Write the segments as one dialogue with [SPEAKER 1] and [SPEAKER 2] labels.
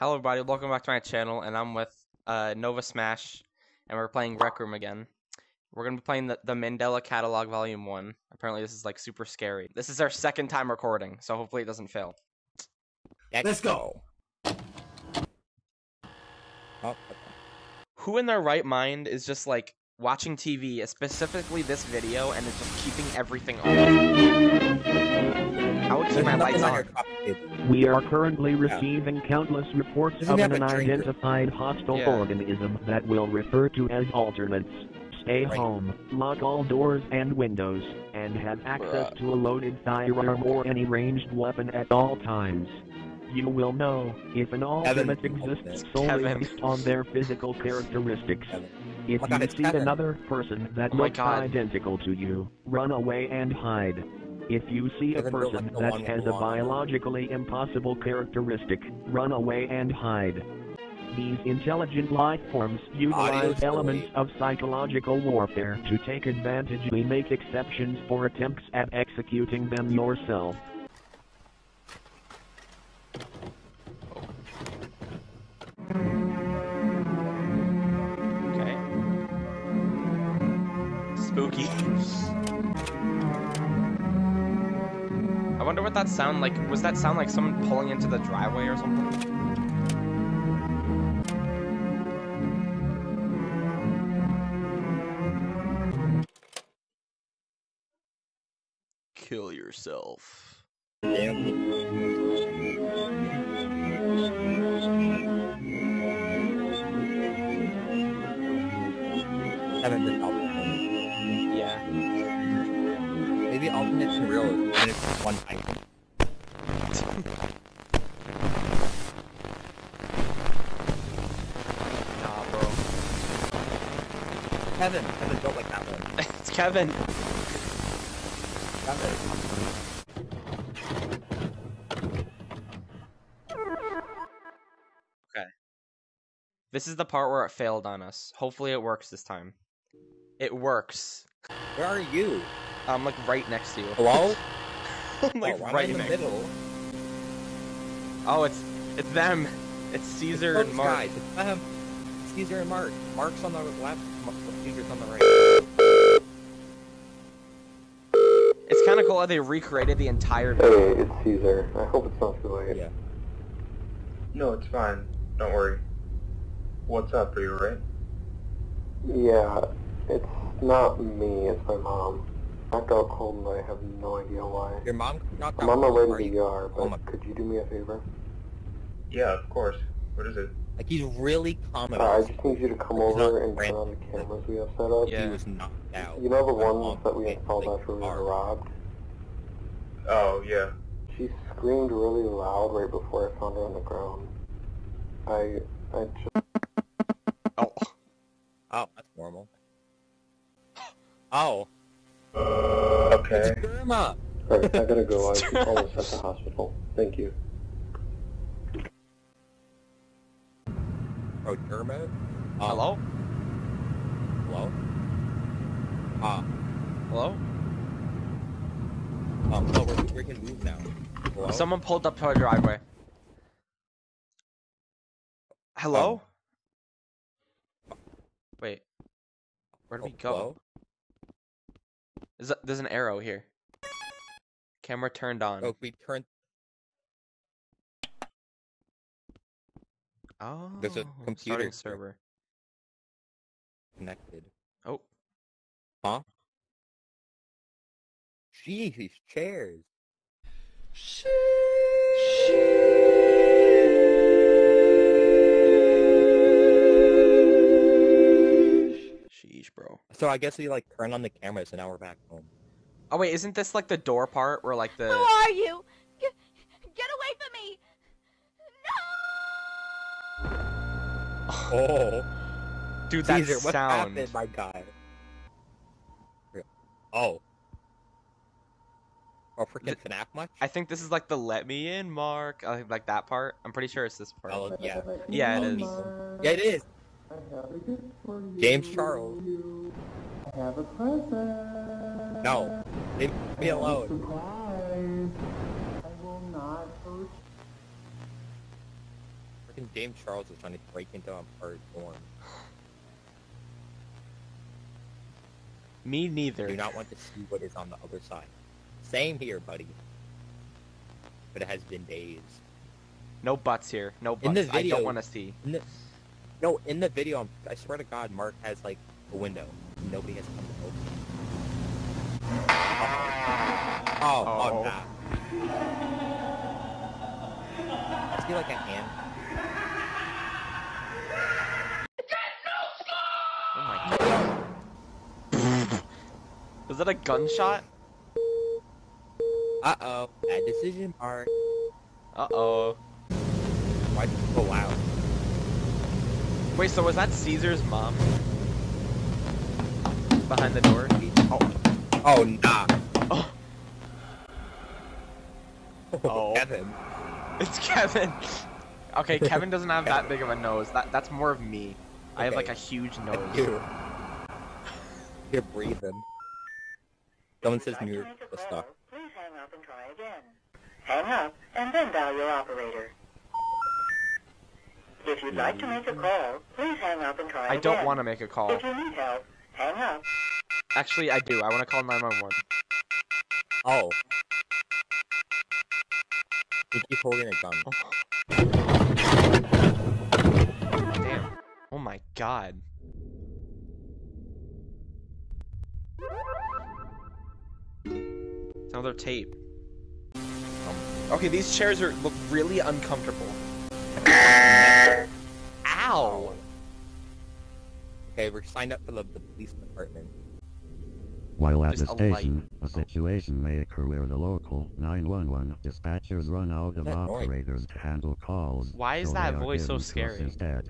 [SPEAKER 1] Hello, everybody. Welcome back to my channel, and I'm with uh, Nova Smash, and we're playing Rec Room again. We're gonna be playing the, the Mandela Catalogue Volume One. Apparently, this is like super scary. This is our second time recording, so hopefully it doesn't fail.
[SPEAKER 2] Let's go.
[SPEAKER 1] Who in their right mind is just like watching TV, specifically this video, and it's just keeping everything on? I would keep my lights
[SPEAKER 3] on
[SPEAKER 1] on.
[SPEAKER 3] your coffee table.
[SPEAKER 4] We are currently receiving countless reports
[SPEAKER 3] Doesn't
[SPEAKER 4] of an
[SPEAKER 3] a drinker.
[SPEAKER 4] unidentified hostile
[SPEAKER 1] Yeah.
[SPEAKER 4] organism that we'll refer to as alternates. Stay
[SPEAKER 3] Right.
[SPEAKER 4] home, lock all doors and windows, and have access
[SPEAKER 1] Bruh.
[SPEAKER 4] to a loaded firearm or any ranged weapon at all times. You will know if an alternate exists solely
[SPEAKER 1] Kevin.
[SPEAKER 4] based on their physical characteristics.
[SPEAKER 3] Kevin.
[SPEAKER 4] If you see
[SPEAKER 3] Kevin.
[SPEAKER 4] another person that
[SPEAKER 1] Oh
[SPEAKER 4] looks
[SPEAKER 1] God.
[SPEAKER 4] identical to you, run away and hide. If you see a
[SPEAKER 3] Kevin built
[SPEAKER 4] person
[SPEAKER 3] like
[SPEAKER 4] that has a biologically impossible characteristic, run away and hide. These intelligent life forms utilize elements of psychological warfare to take advantage. We make exceptions for attempts at executing them yourself.
[SPEAKER 1] What that sound like. Was that sound like someone pulling into the driveway or something? Kill yourself.
[SPEAKER 3] Damn. One item.
[SPEAKER 1] Nah, bro.
[SPEAKER 3] Kevin, Kevin built like that one.
[SPEAKER 1] it's Kevin.
[SPEAKER 3] Kevin.
[SPEAKER 1] This is the part where it failed on us. Hopefully it works this time. It works.
[SPEAKER 3] Where are you?
[SPEAKER 1] I'm like right next to you.
[SPEAKER 3] Hello?
[SPEAKER 1] I'm like
[SPEAKER 3] oh, I'm
[SPEAKER 1] right
[SPEAKER 3] in the
[SPEAKER 1] next.
[SPEAKER 3] middle.
[SPEAKER 1] Oh, it's it's them. It's Caesar
[SPEAKER 3] Those
[SPEAKER 1] and Mark.
[SPEAKER 3] guys. It's them. It's Caesar and Mark. Mark's on the left. Caesar's on the right.
[SPEAKER 1] It's kind of cool how they recreated the entire.
[SPEAKER 5] Hey, it's Caesar. I hope it's not too late.
[SPEAKER 3] Yeah.
[SPEAKER 2] No, it's fine. Don't worry. What's up? Are you alright?
[SPEAKER 5] Yeah, it's not me, it's my mom. I got cold and I have no idea why.
[SPEAKER 3] Your mom knocked
[SPEAKER 5] I'm
[SPEAKER 3] out
[SPEAKER 5] on my way to the ER, but
[SPEAKER 3] Oh
[SPEAKER 5] could you do me a favor?
[SPEAKER 2] Yeah, of course. What is it?
[SPEAKER 3] Like he's really calm
[SPEAKER 5] Uh, I just need you to come
[SPEAKER 3] He's
[SPEAKER 5] over and turn
[SPEAKER 3] random.
[SPEAKER 5] on the cameras we have set up.
[SPEAKER 1] Yeah.
[SPEAKER 3] He was knocked out.
[SPEAKER 5] You know the
[SPEAKER 3] My
[SPEAKER 5] ones
[SPEAKER 3] mom
[SPEAKER 5] that we
[SPEAKER 3] hit,
[SPEAKER 5] installed
[SPEAKER 3] like,
[SPEAKER 5] after we were robbed?
[SPEAKER 2] Oh, yeah.
[SPEAKER 5] She screamed really loud right before I found her on the ground. I, I just...
[SPEAKER 1] Oh,
[SPEAKER 3] Oh, that's normal. Oh,
[SPEAKER 2] Okay.
[SPEAKER 3] it's Germa.
[SPEAKER 5] Alright, I gotta go. I was almost at the hospital. Thank you.
[SPEAKER 3] Oh, Germa. Um,
[SPEAKER 1] hello,
[SPEAKER 3] Hello. Ah,
[SPEAKER 1] hello.
[SPEAKER 3] um, no, we're, we can move now. Hello.
[SPEAKER 1] Someone pulled up to our driveway. Hello. Wait, where do we
[SPEAKER 3] Oh,
[SPEAKER 1] go?
[SPEAKER 3] hello?
[SPEAKER 1] That, there's an arrow here. Camera turned on.
[SPEAKER 3] Oh, we turned.
[SPEAKER 1] Oh,
[SPEAKER 3] there's a
[SPEAKER 1] oh,
[SPEAKER 3] computer
[SPEAKER 1] server.
[SPEAKER 3] connected.
[SPEAKER 1] Oh,
[SPEAKER 3] Huh? Jeez, chairs.
[SPEAKER 1] sheesh, bro.
[SPEAKER 3] So I guess we like turned on the cameras and now we're back.
[SPEAKER 1] Oh wait, isn't this like the door part where like the?
[SPEAKER 6] Who are you? Get, get away from me! No!
[SPEAKER 3] Oh,
[SPEAKER 1] Dude, that
[SPEAKER 3] Caesar, what
[SPEAKER 1] sound.
[SPEAKER 3] happened, my guy? Oh. Oh, freaking FNAF much?
[SPEAKER 1] I think this is like the "Let Me In" mark, uh, like that part. I'm pretty sure it's this part.
[SPEAKER 3] Oh, yeah.
[SPEAKER 1] Yeah, it is.
[SPEAKER 3] people. Yeah, it is. James Charles.
[SPEAKER 5] have a present.
[SPEAKER 3] No. Leave me alone.
[SPEAKER 5] Surprise. I will not hurt
[SPEAKER 3] fucking James Charles is trying to break into our dorm.
[SPEAKER 1] Me
[SPEAKER 3] I
[SPEAKER 1] neither.
[SPEAKER 3] do not want to see what is on the other side. Same here, buddy. But it has been days.
[SPEAKER 1] No butts here. No butts.
[SPEAKER 3] In the
[SPEAKER 1] I don't want to see.
[SPEAKER 3] In the, no, in the video, I'm, I swear to God, Mark has like a window. Nobody has come to open. Oh,
[SPEAKER 1] Oh.
[SPEAKER 3] fuck that. I see like a hand.
[SPEAKER 1] Oh my god. Was that a gunshot?
[SPEAKER 3] Uh oh, bad decision, Mark.
[SPEAKER 1] Uh oh.
[SPEAKER 3] Why'd you go out?
[SPEAKER 1] Wait, so was that Caesar's mom? Behind the door? Oh.
[SPEAKER 3] Oh, nah.
[SPEAKER 1] Oh. Oh.
[SPEAKER 3] Kevin.
[SPEAKER 1] It's Kevin. Okay, Kevin doesn't have that big of a nose. That that's more of me. I have like a huge nose.
[SPEAKER 3] You. You're breathing. Someone says mute the stuff.
[SPEAKER 7] Please hang up and try again. Hang up and then dial your operator. If you'd like to make a call, please hang up and try
[SPEAKER 1] I
[SPEAKER 7] again.
[SPEAKER 1] I don't want to make a call.
[SPEAKER 7] If you need help, hang up.
[SPEAKER 1] Actually, I do. I want to call 911.
[SPEAKER 3] Oh. You keep holding a gun.
[SPEAKER 1] Damn. Oh my god. It's another tape. Oh. Okay, these chairs are look really uncomfortable. Ow!
[SPEAKER 3] Okay, we're signed up for the, the police department.
[SPEAKER 8] While at
[SPEAKER 1] Just
[SPEAKER 8] the station, a situation may occur where the local 911 dispatchers run out of
[SPEAKER 3] That noise.
[SPEAKER 8] operators to handle calls.
[SPEAKER 1] Why is
[SPEAKER 8] so
[SPEAKER 1] that
[SPEAKER 8] they
[SPEAKER 1] voice so
[SPEAKER 8] given to us
[SPEAKER 1] scary?
[SPEAKER 8] Instead.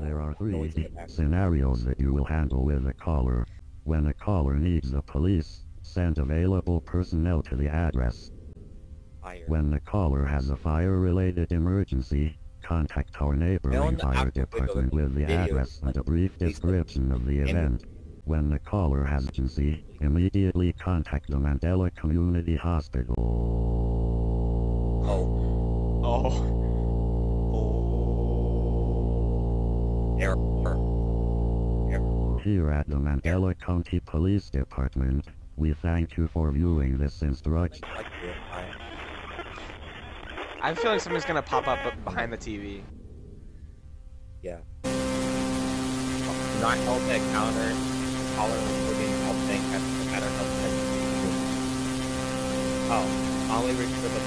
[SPEAKER 8] There are three
[SPEAKER 3] Noise in the background.
[SPEAKER 8] scenarios that you will handle with a caller. When a caller needs the police, send available personnel to the address.
[SPEAKER 3] Fire.
[SPEAKER 8] When the caller has a fire-related emergency, contact our neighboring fire department with the address and a brief description of the
[SPEAKER 3] and-
[SPEAKER 8] event. When the caller has urgency, immediately contact the Mandela Community Hospital.
[SPEAKER 3] Oh,
[SPEAKER 1] Oh.
[SPEAKER 3] error. Error.
[SPEAKER 8] Here at the Mandela County Police Department, we thank you for viewing this instruction.
[SPEAKER 3] Like I-
[SPEAKER 1] I have a feeling something's gonna pop up behind the TV.
[SPEAKER 3] Yeah. Not help that counter. Help bank at matter. Oh, only reach for the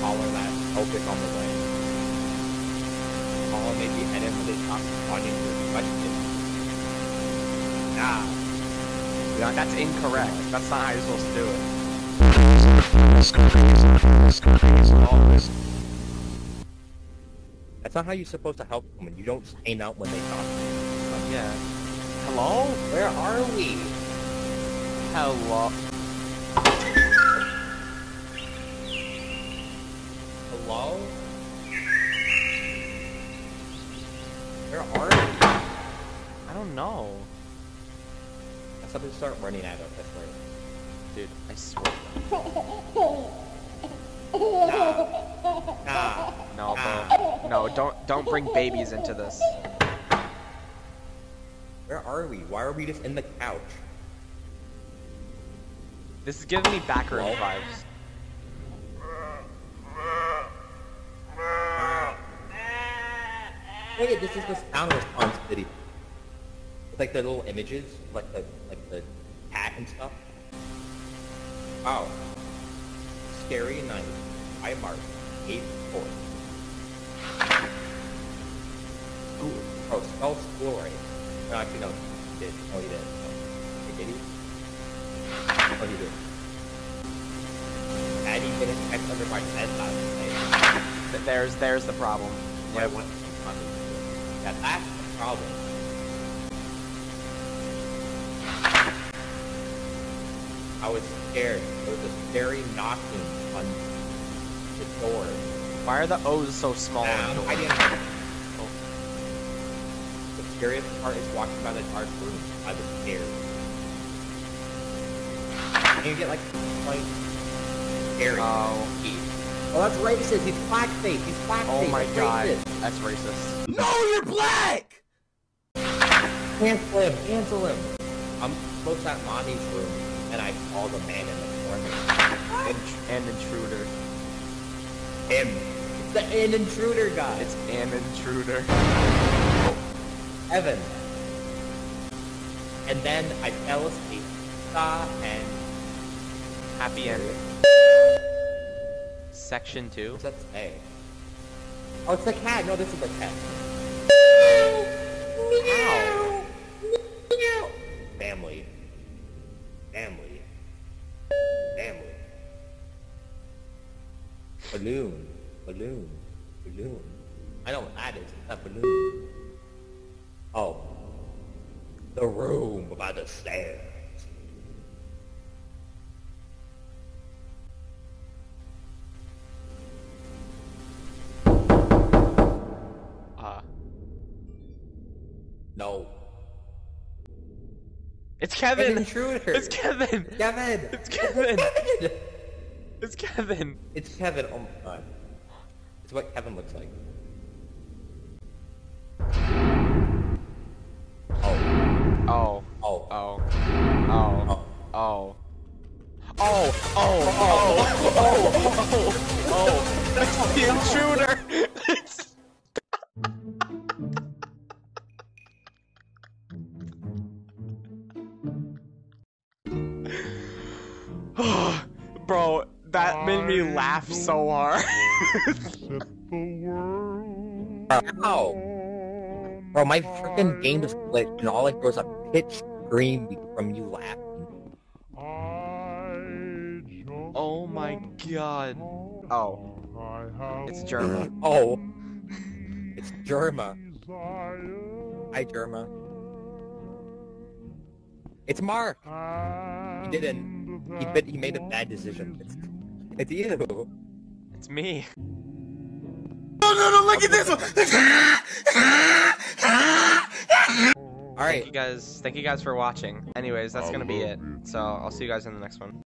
[SPEAKER 3] collar that is on the way. Caller may be headed for the top responding to the question. Nah.
[SPEAKER 1] That's incorrect. That's not how you're supposed to do it.
[SPEAKER 3] That's not how you're supposed to help someone. You don't stand out when they talk.
[SPEAKER 1] Yeah. Hello?
[SPEAKER 3] Where are we?
[SPEAKER 1] Hello.
[SPEAKER 3] Hello? Where are we?
[SPEAKER 1] I don't know.
[SPEAKER 3] Something to start running at us, I swear.
[SPEAKER 1] Dude, I swear.
[SPEAKER 3] Nah. Nah.
[SPEAKER 1] No, bro. No, don't don't bring babies into this.
[SPEAKER 3] Where are we? Why are we just in the couch?
[SPEAKER 1] This is giving me backroom
[SPEAKER 3] Hello?
[SPEAKER 1] vibes.
[SPEAKER 3] Wait, this is the sound response video. It's like the little images, like the like the cat and stuff. Wow. Scary Night by Mark. 8 4. School. Oh, spell school right. No, actually, no. He did. Oh, he did. Did he? Oh, he did. Didn't under my bed last night.
[SPEAKER 1] There's there's the problem.
[SPEAKER 3] Yeah, what? Yeah, that's the problem. I was scared. There was a scary knocking on the door.
[SPEAKER 1] Why are the O's so small?
[SPEAKER 3] Nah,
[SPEAKER 1] on the door?
[SPEAKER 3] I didn't. Scariest part is walking by the dark room. I was scared. And you get like, like, scary.
[SPEAKER 1] Oh.
[SPEAKER 3] Keith. Oh, that's racist. He's blackface. He's blackface.
[SPEAKER 1] Oh my
[SPEAKER 3] That's
[SPEAKER 1] god,
[SPEAKER 3] racist.
[SPEAKER 1] that's racist.
[SPEAKER 3] No, you're black! Cancel him. Cancel him. I'm supposed to at Monty's room, and I saw the man in the corner.
[SPEAKER 1] And, and intruder.
[SPEAKER 3] Him. It's the an intruder guy.
[SPEAKER 1] It's an intruder.
[SPEAKER 3] Evan. And then I fell asleep. Saw and
[SPEAKER 1] Happy ending. Section two.
[SPEAKER 3] what's that say? Oh, it's the cat. No, this is the cat.
[SPEAKER 1] Ow.
[SPEAKER 3] Family. Family. Family. Balloon. Balloon. Balloon. I know what that is. It's that balloon. Stairs.
[SPEAKER 1] Uh,
[SPEAKER 3] No.
[SPEAKER 1] it's
[SPEAKER 3] An
[SPEAKER 1] Kevin.
[SPEAKER 3] intruder.
[SPEAKER 1] It's Kevin.
[SPEAKER 3] Kevin.
[SPEAKER 1] It's Kevin.
[SPEAKER 3] Kevin.
[SPEAKER 1] It's Kevin.
[SPEAKER 3] It's Kevin. Oh my god. It's what Kevin looks like.
[SPEAKER 1] Bro, that made me laugh so hard.
[SPEAKER 3] Ow. Bro, my freaking game is glitched and all I hear is a pitch scream from you laughing.
[SPEAKER 1] Oh, oh my god. Oh. It's Germa.
[SPEAKER 3] Oh. It's Germa. Hi, Germa. It's Mark. You didn't. He bit, he made a bad decision. It's, it's you.
[SPEAKER 1] It's me. No, no, no, look at this one!
[SPEAKER 3] All right.
[SPEAKER 1] Thank you guys. Thank you guys for watching. Anyways, that's gonna be it. So I'll see you guys in the next one.